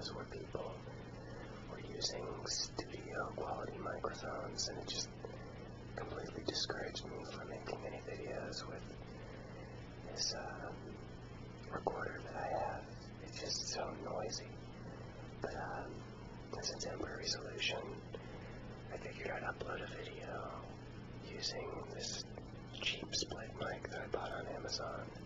videos where people were using studio quality microphones and it just completely discouraged me from making any videos with this uh, recorder that I have. It's just so noisy. But um, as a temporary solution, I figured I'd upload a video using this cheap split mic that I bought on Amazon.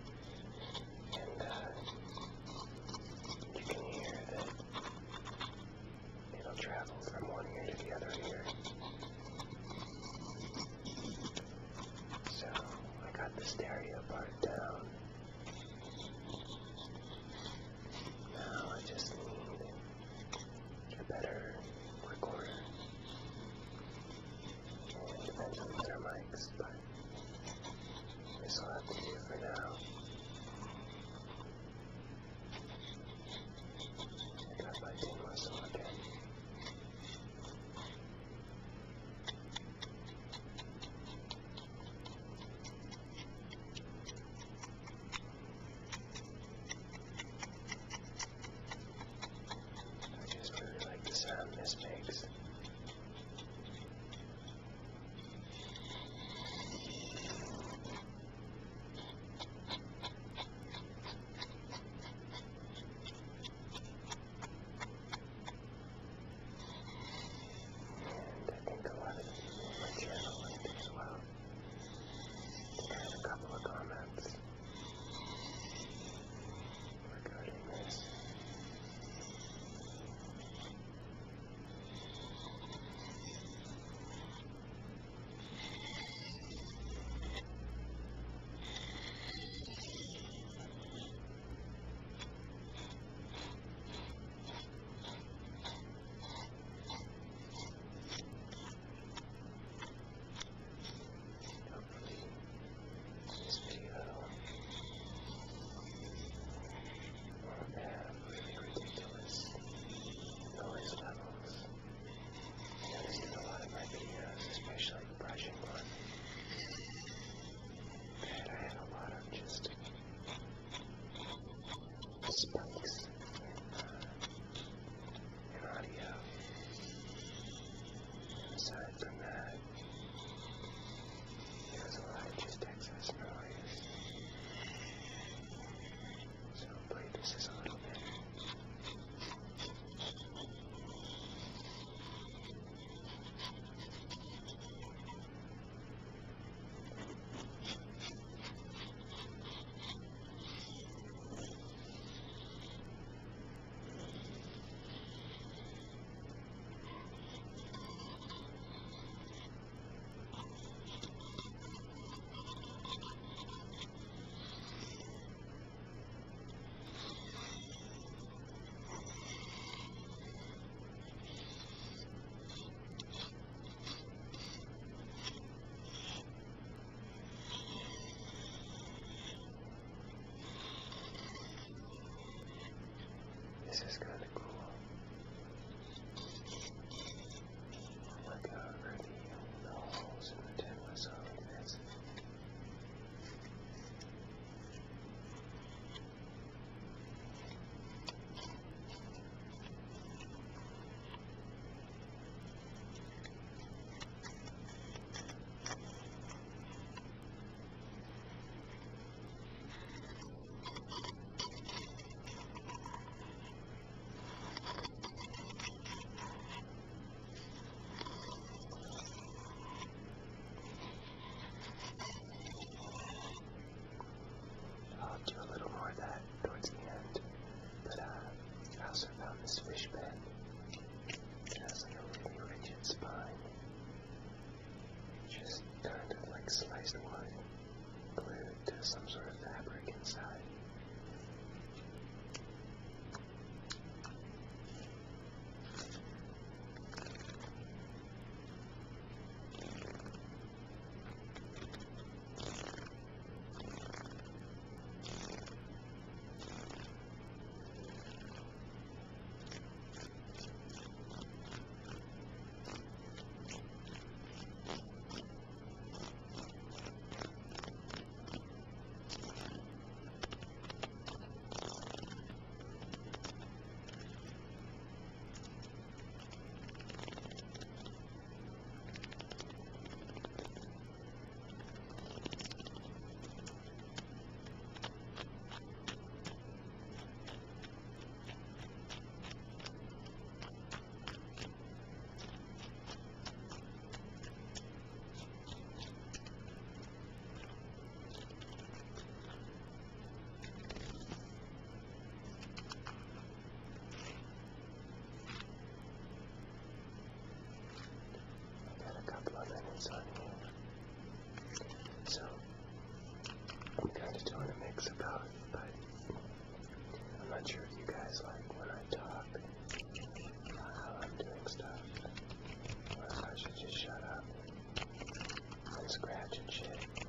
Jesus talks about, but I'm not sure if you guys like when I talk while uh, I'm doing stuff. Or if I should just shut up and scratch and shit.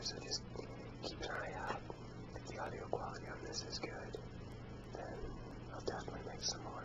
So just keep an eye out. If the audio quality on this is good, then I'll definitely make some more.